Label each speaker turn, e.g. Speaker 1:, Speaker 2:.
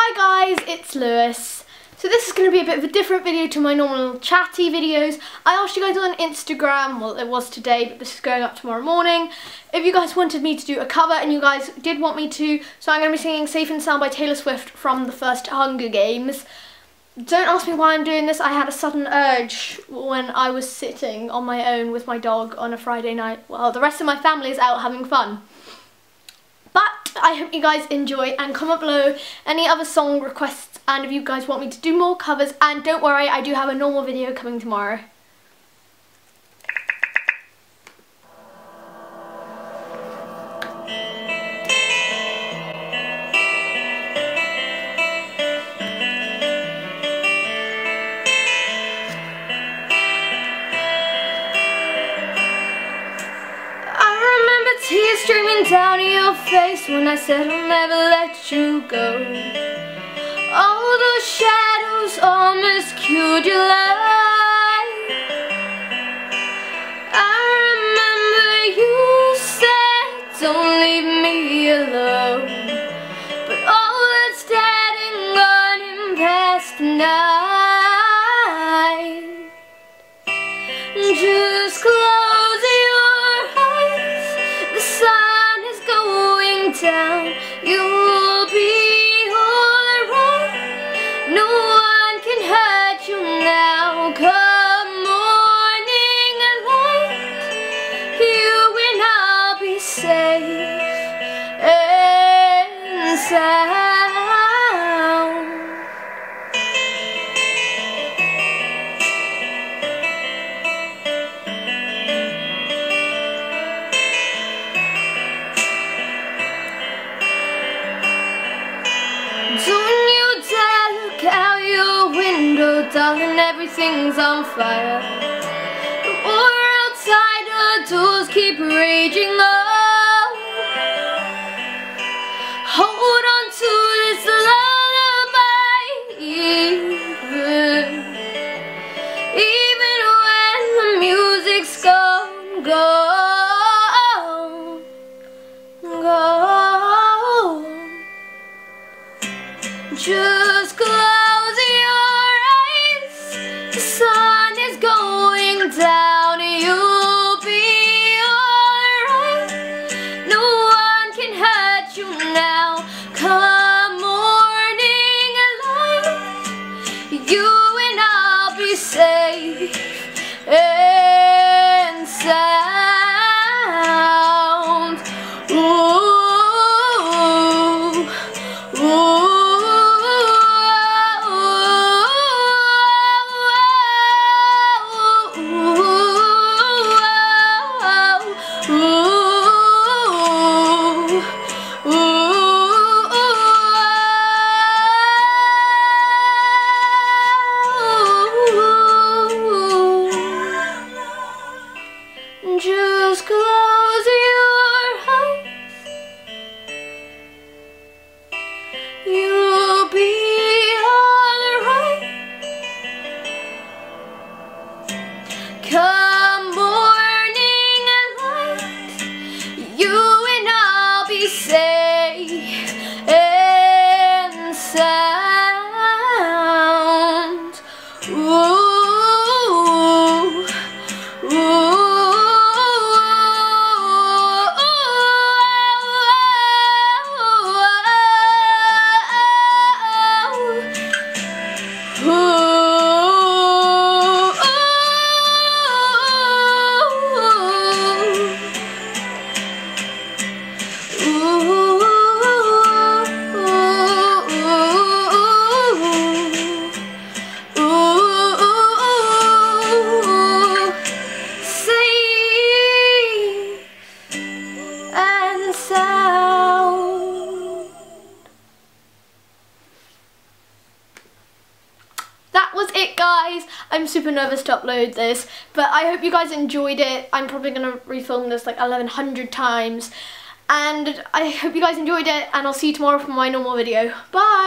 Speaker 1: Hi guys, it's Lewys. So this is going to be a bit of a different video to my normal chatty videos. I asked you guys on Instagram, well it was today, but this is going up tomorrow morning, if you guys wanted me to do a cover and you guys did want me to, so I'm going to be singing Safe and Sound by Taylor Swift from the first Hunger Games. Don't ask me why I'm doing this, I had a sudden urge when I was sitting on my own with my dog on a Friday night while the rest of my family is out having fun. I hope you guys enjoy and comment below any other song requests and if you guys want me to do more covers and don't worry I do have a normal video coming tomorrow. Tears streaming down your face when I said I'll never let you go. All those shadows almost cured your life. I remember you said, don't leave me alone. But all that's dead and gone past now. Don't you dare look out your window, darling, everything's on fire. The war outside our doors keep raging on. Gone, gone. Just close your eyes. The sun is going down. You'll be alright. No one can hurt you now. Come morning light. You and I'll be safe I'm super nervous to upload this but I hope you guys enjoyed it. I'm probably gonna refilm this like 1100 times. And I hope you guys enjoyed it and I'll see you tomorrow for my normal video. Bye